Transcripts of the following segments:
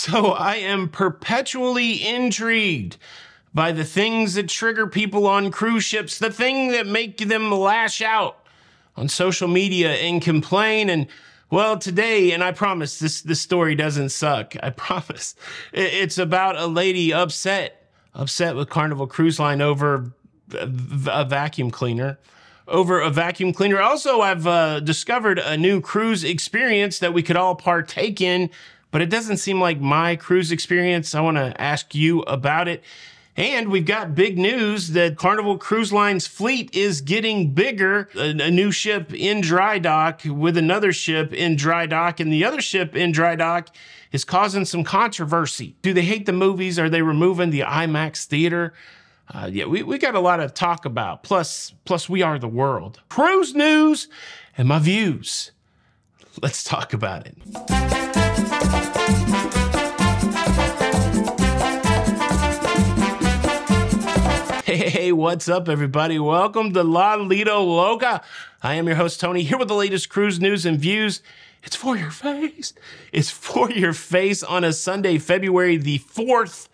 So I am perpetually intrigued by the things that trigger people on cruise ships, the thing that make them lash out on social media and complain and well, today, and I promise this this story doesn't suck. I promise. It's about a lady upset, upset with Carnival Cruise Line over a vacuum cleaner. Over a vacuum cleaner. Also, I've uh, discovered a new cruise experience that we could all partake in, but it doesn't seem like my cruise experience. I want to ask you about it. And we've got big news that Carnival Cruise Line's fleet is getting bigger. A, a, new ship in dry dock with another ship in dry dock, and the other ship in dry dock is causing some controversy. Do they hate the movies? Are they removing the IMAX theater? Uh, yeah, we, we got a lot to talk about. Plus, plus we are the world. Cruise news and my views. Let's talk about it. Hey, what's up, everybody? Welcome to La Lido Loca. I am your host, Tony, here with the latest cruise news and views. It's for your face. It's for your face on a Sunday, February the 4th,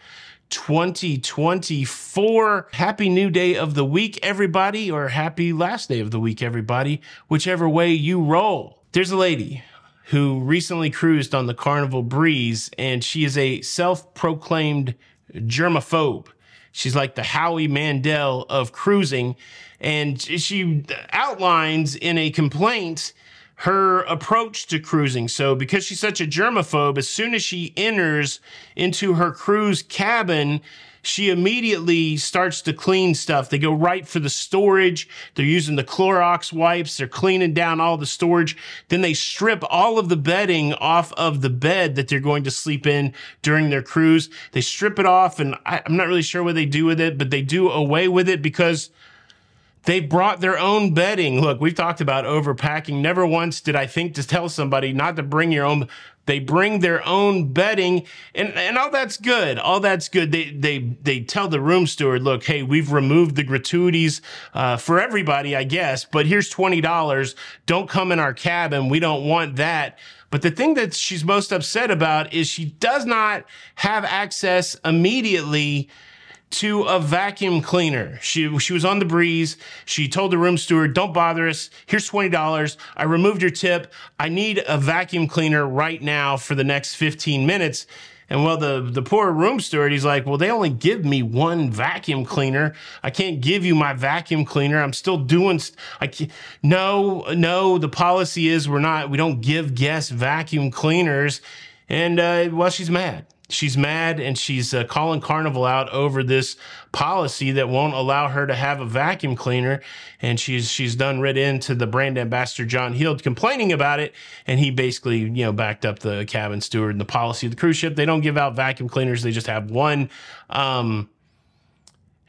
2024. Happy new day of the week, everybody, or happy last day of the week, everybody, whichever way you roll. There's a lady who recently cruised on the Carnival Breeze, and she is a self proclaimed germaphobe. She's like the Howie Mandel of cruising. And she outlines in a complaint her approach to cruising. So, because she's such a germaphobe, as soon as she enters into her cruise cabin, she immediately starts to clean stuff. They go right for the storage. They're using the Clorox wipes. They're cleaning down all the storage. Then they strip all of the bedding off of the bed that they're going to sleep in during their cruise. They strip it off, and I, am not really sure what they do with it, but they do away with it because they brought their own bedding. Look, we've talked about overpacking. Never once did I think to tell somebody not to bring your own they bring their own bedding, and, and all that's good. All that's good. They they they tell the room steward, look, hey, we've removed the gratuities uh, for everybody, I guess, but here's twenty dollars. Don't come in our cabin. We don't want that. But the thing that she's most upset about is she does not have access immediately to a vacuum cleaner. She she was on the breeze. She told the room steward, "Don't bother us. Here's twenty dollars. I removed your tip. I need a vacuum cleaner right now for the next fifteen minutes." And well, the the poor room steward, he's like, "Well, they only give me one vacuum cleaner. I can't give you my vacuum cleaner. I'm still doing. St- I can't, no, no. The policy is we're not. We don't give guests vacuum cleaners." And uh, well, she's mad she's mad and she's uh, calling Carnival out over this policy that won't allow her to have a vacuum cleaner. And she's she's done writ into the brand ambassador John Heald complaining about it, and he basically you know backed up the cabin steward and the policy of the cruise ship. They don't give out vacuum cleaners; they just have one. Um,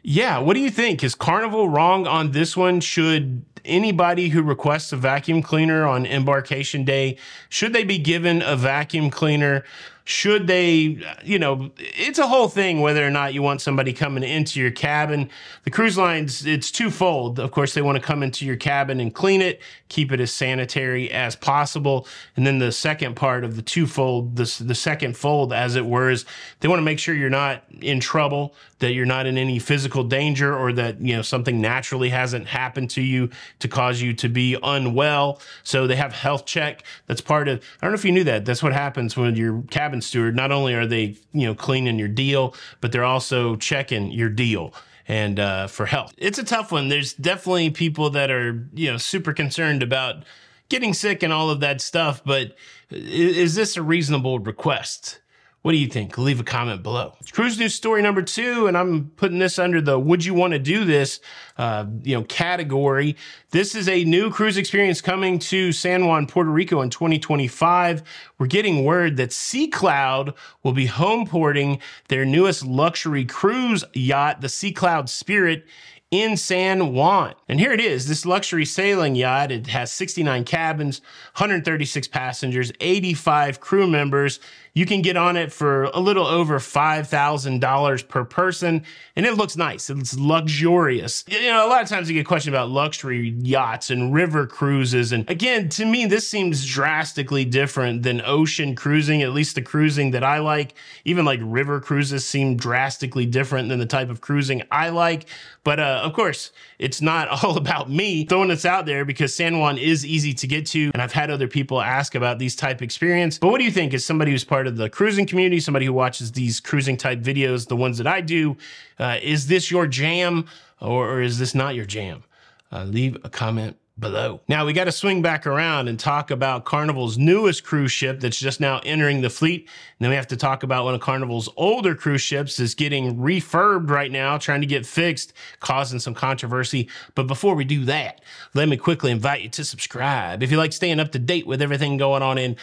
yeah, what do you think? Is Carnival wrong on this one? Should anybody who requests a vacuum cleaner on embarkation day should they be given a vacuum cleaner? Should they, you know, it's a whole thing whether or not you want somebody coming into your cabin. The cruise lines, it's twofold. Of course, they want to come into your cabin and clean it, keep it as sanitary as possible. And then the second part of the twofold, the, the second fold, as it were, is they want to make sure you're not in trouble, that you're not in any physical danger, or that, you know, something naturally hasn't happened to you to cause you to be unwell. So they have health check. That's part of, I don't know if you knew that. That's what happens when your cabin cabin steward, not only are they, you know, cleaning your deal, but they're also checking your deal and uh, for health. It's a tough one. There's definitely people that are, you know, super concerned about getting sick and all of that stuff, but is this a reasonable request? What do you think? Leave a comment below. Cruise news story number two, and I'm putting this under the would you want to do this, uh, you know, category. This is a new cruise experience coming to San Juan, Puerto Rico in 2025. We're getting word that Sea Cloud will be home porting their newest luxury cruise yacht, the Sea Cloud Spirit, in San Juan. And here it is, this luxury sailing yacht. It has 69 cabins, 136 passengers, 85 crew members. You can get on it for a little over $5,000 per person, and it looks nice. It's luxurious. You know, a lot of times you get questioned about luxury yachts and river cruises. And again, to me, this seems drastically different than ocean cruising, at least the cruising that I like. Even like river cruises seem drastically different than the type of cruising I like. But uh, of course, it's not all about me throwing this out there because San Juan is easy to get to. And I've had other people ask about these type experience. But what do you think as somebody who's part of the cruising community, somebody who watches these cruising type videos, the ones that I do, uh, is this your jam or, or, is this not your jam? Uh, leave a comment below. Now we got to swing back around and talk about Carnival's newest cruise ship that's just now entering the fleet. And then we have to talk about one of Carnival's older cruise ships is getting refurbed right now, trying to get fixed, causing some controversy. But before we do that, let me quickly invite you to subscribe. If you like staying up to date with everything going on in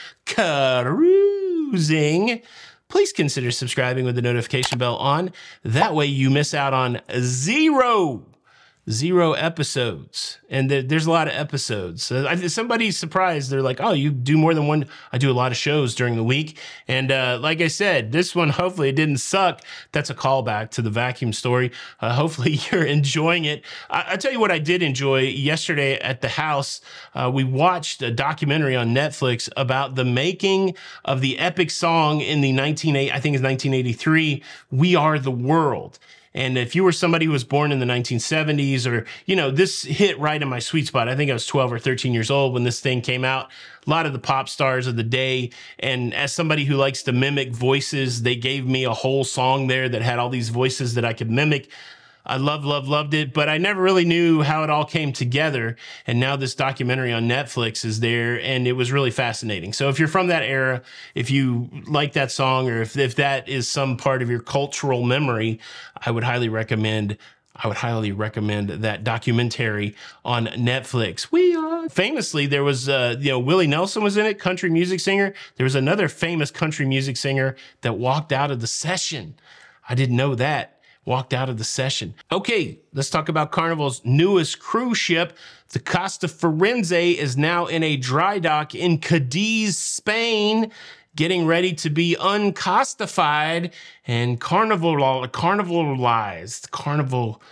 cruising, please consider subscribing with the notification bell on. That way you miss out on zero zero episodes. And there's a lot of episodes. So somebody's surprised. They're like oh you do more than one. I do a lot of shows during the week. And uh, like i said this one hopefully it didn't suck. That's a callback to the vacuum story. Uh, hopefully you're enjoying it. I- will tell you what i did enjoy yesterday at the house uh, we watched a documentary on netflix about the making of the epic song in the 1980 i think it's 1983 we are the world and if you were somebody who was born in the 1970s or, you know, this hit right in my sweet spot. I think I was 12 or 13 years old when this thing came out. A lot of the pop stars of the day. And as somebody who likes to mimic voices, they gave me a whole song there that had all these voices that I could mimic. I love, love, loved it, but I never really knew how it all came together. And now this documentary on Netflix is there and it was really fascinating. So if you're from that era, if you like that song or if, if that is some part of your cultural memory, I would highly recommend I would highly recommend that documentary on Netflix. We are famously there was uh, you know Willie Nelson was in it, country music singer. There was another famous country music singer that walked out of the session. I didn't know that walked out of the session. Okay, let's talk about Carnival's newest cruise ship. The Costa Firenze is now in a dry dock in Cadiz, Spain, getting ready to be uncostified and carnival carnivalized. Carnival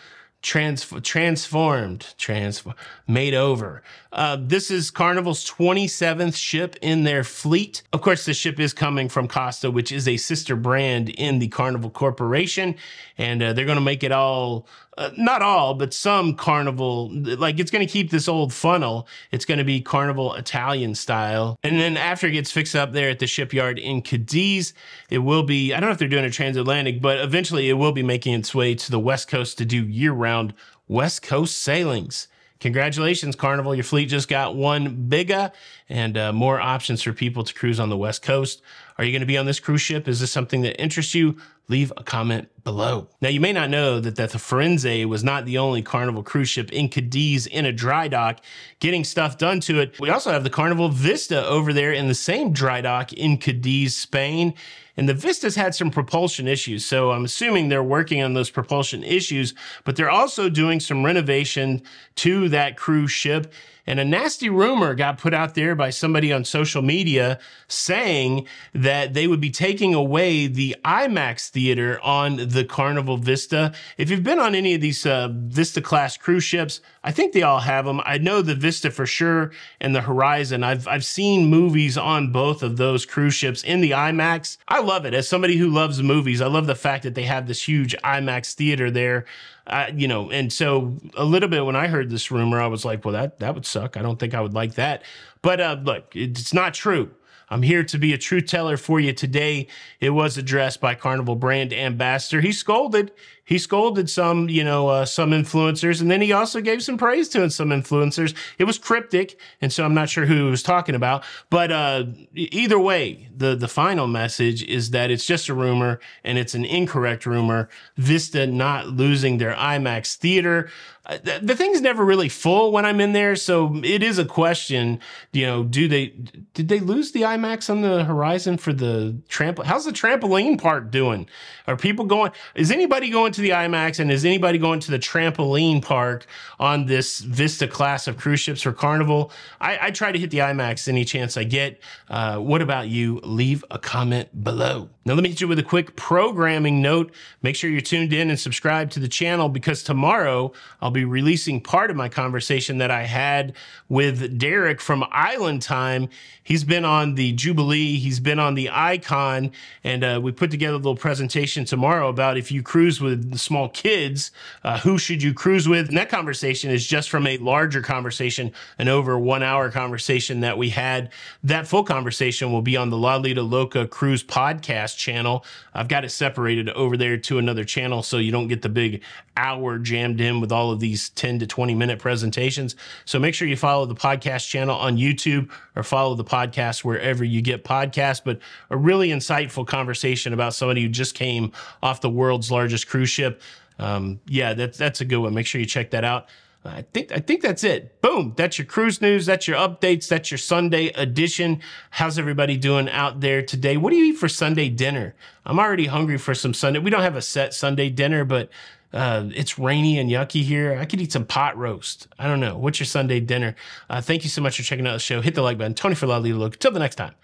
trans transformed, transform made over. Uh, this is Carnival's 27th ship in their fleet. Of course, the ship is coming from Costa, which is a sister brand in the Carnival Corporation, and uh, they're going to make it all, uh, not all, but some Carnival. Like it's going to keep this old funnel. It's going to be Carnival Italian style, and then after it gets fixed up there at the shipyard in Cadiz, it will be. I don't know if they're doing a transatlantic, but eventually it will be making its way to the West Coast to do year-round West Coast sailings. Congratulations, Carnival. Your fleet just got one bigger and uh, more options for people to cruise on the West Coast. Are you going to be on this cruise ship? Is this something that interests you? Leave a comment below. Now, you may not know that, that the Firenze was not the only Carnival cruise ship in Cadiz in a dry dock getting stuff done to it. We also have the Carnival Vista over there in the same dry dock in Cadiz, Spain. And the Vista's had some propulsion issues. So I'm assuming they're working on those propulsion issues, but they're also doing some renovation to that cruise ship. And a nasty rumor got put out there by somebody on social media saying that they would be taking away the IMAX theater on the Carnival Vista. If you've been on any of these uh, Vista class cruise ships, I think they all have them. I know the Vista for sure and the Horizon. I've, I've seen movies on both of those cruise ships in the IMAX. I love it. As somebody who loves movies, I love the fact that they have this huge IMAX theater there. Uh, you know, and so a little bit when I heard this rumor, I was like, well, that that would suck. I don't think I would like that. But uh, look, it's not true. I'm here to be a truth teller for you today. It was addressed by Carnival brand ambassador. He scolded. He scolded some, you know, uh, some influencers, and then he also gave some praise to some influencers. It was cryptic, and so I'm not sure who he was talking about. But uh, either way, the the final message is that it's just a rumor, and it's an incorrect rumor. Vista not losing their IMAX theater. uh, the, the thing's never really full when I'm in there, so it is a question. You know, do they did they lose the IMAX on the horizon for the trampoline? How's the trampoline park doing? Are people going? Is anybody going to the IMAX and is anybody going to the trampoline park on this Vista class of cruise ships for Carnival? I, I try to hit the IMAX any chance I get. Uh, what about you? Leave a comment below. Now, let me hit you with a quick programming note. Make sure you're tuned in and subscribe to the channel because tomorrow I'll be releasing part of my conversation that I had with Derek from Island Time. He's been on the Jubilee, he's been on the Icon, and uh, we put together a little presentation tomorrow about if you cruise with small kids, uh, who should you cruise with? And that conversation is just from a larger conversation, an over one hour conversation that we had. That full conversation will be on the La Lido Loca Cruise podcast channel. I've got it separated over there to another channel so you don't get the big hour jammed in with all of these 10 to 20 minute presentations. So make sure you follow the podcast channel on YouTube or follow the podcast wherever you get podcasts. But a really insightful conversation about somebody who just came off the world's largest cruise ship. Um, yeah, that's that's a good one. Make sure you check that out. I think I think that's it. Boom. That's your cruise news. That's your updates. That's your Sunday edition. How's everybody doing out there today? What do you eat for Sunday dinner? I'm already hungry for some Sunday. We don't have a set Sunday dinner, but uh, it's rainy and yucky here. I could eat some pot roast. I don't know. What's your Sunday dinner? Uh, thank you so much for checking out the show. Hit the like button. Tony for La Lido Loca. Till the next time,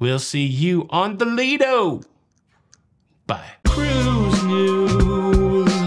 we'll see you on the Lido. Bye. Cruise news.